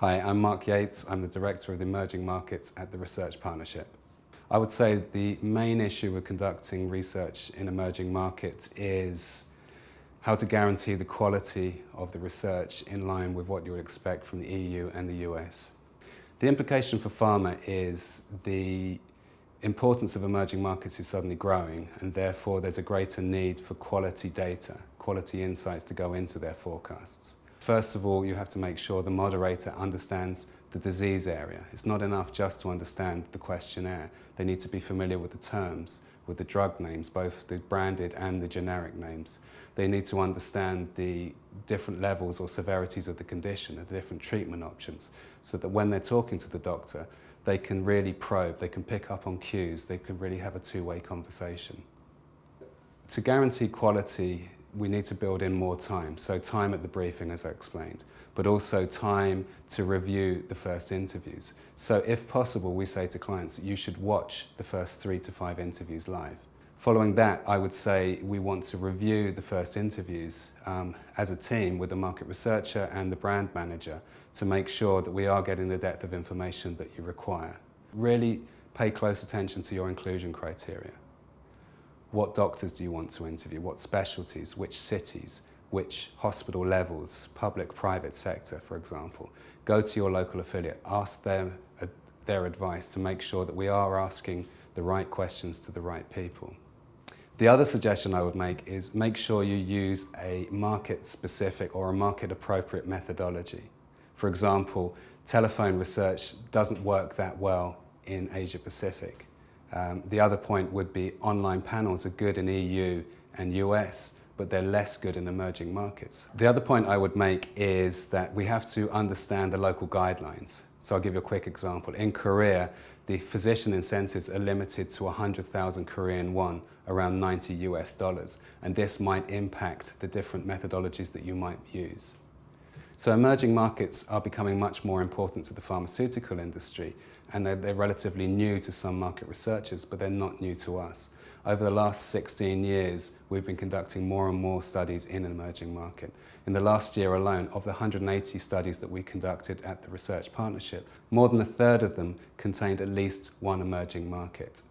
Hi, I'm Marc Yates. I'm the Director of the Emerging Markets at the Research Partnership. I would say the main issue with conducting research in emerging markets is how to guarantee the quality of the research in line with what you would expect from the EU and the US. The implication for pharma is the importance of emerging markets is suddenly growing and therefore there's a greater need for quality data, quality insights to go into their forecasts. First of all, you have to make sure the moderator understands the disease area. It's not enough just to understand the questionnaire. They need to be familiar with the terms, with the drug names, both the branded and the generic names. They need to understand the different levels or severities of the condition the different treatment options so that when they're talking to the doctor, they can really probe, they can pick up on cues, they can really have a two-way conversation. To guarantee quality, we need to build in more time. So time at the briefing, as I explained, but also time to review the first interviews. So if possible, we say to clients that you should watch the first three to five interviews live. Following that, I would say we want to review the first interviews um, as a team with the market researcher and the brand manager to make sure that we are getting the depth of information that you require. Really pay close attention to your inclusion criteria. What doctors do you want to interview? What specialties? Which cities? Which hospital levels? Public, private sector, for example. Go to your local affiliate, ask them uh, their advice to make sure that we are asking the right questions to the right people. The other suggestion I would make is make sure you use a market-specific or a market-appropriate methodology. For example, telephone research doesn't work that well in Asia Pacific. Um, the other point would be online panels are good in EU and US, but they're less good in emerging markets. The other point I would make is that we have to understand the local guidelines. So I'll give you a quick example. In Korea, the physician incentives are limited to 100,000 Korean won, around 90 US dollars, and this might impact the different methodologies that you might use. So emerging markets are becoming much more important to the pharmaceutical industry, and they're, they're relatively new to some market researchers, but they're not new to us. Over the last 16 years, we've been conducting more and more studies in an emerging market. In the last year alone, of the 180 studies that we conducted at the Research Partnership, more than a third of them contained at least one emerging market.